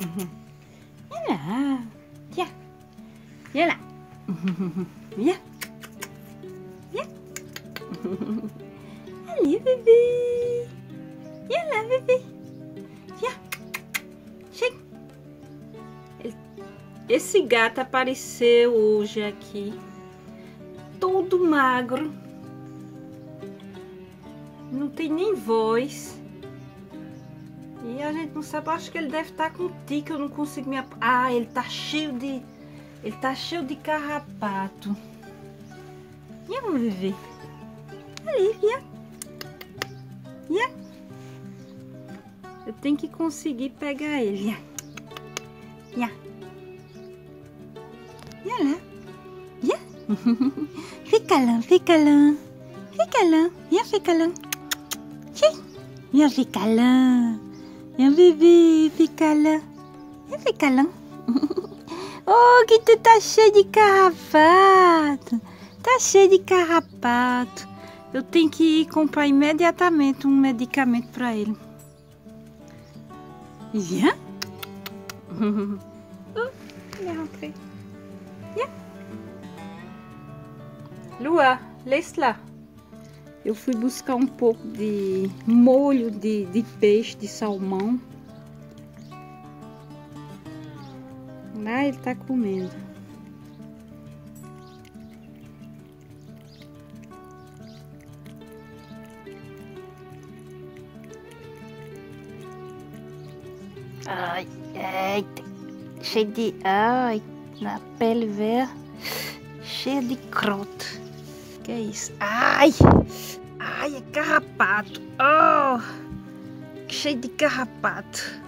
Já. Olha lá. Já. Já. Ali, bebê. Lá, bebê. Já. Chega. Esse gato apareceu hoje aqui. Todo magro. Não tem nem voz. E a gente não sabe, acho que ele deve estar com tique, eu não consigo me... Ah, ele tá cheio de... Ele tá cheio de carrapato. E vamos viver. Ali, via. Via. Eu tenho que conseguir pegar ele. Via. Via lá. Via. fica lá, fica lá. Fica lá. Via, fica lá. Via, fica lá. Vem, bebê, fica lá. Fica lá. oh, que tu tá cheio de carrapato. Tá cheio de carrapato. Eu tenho que ir comprar imediatamente um medicamento pra ele. Já? rentré. Já. Lua, laisse lá. Eu fui buscar um pouco de molho de, de peixe, de salmão. Lá ele tá comendo. Ai, eita, cheio de. Ai, na pele velha, cheia de croto. Que é isso? Ai! Ai, é carrapato. Oh! Cheio de carrapato.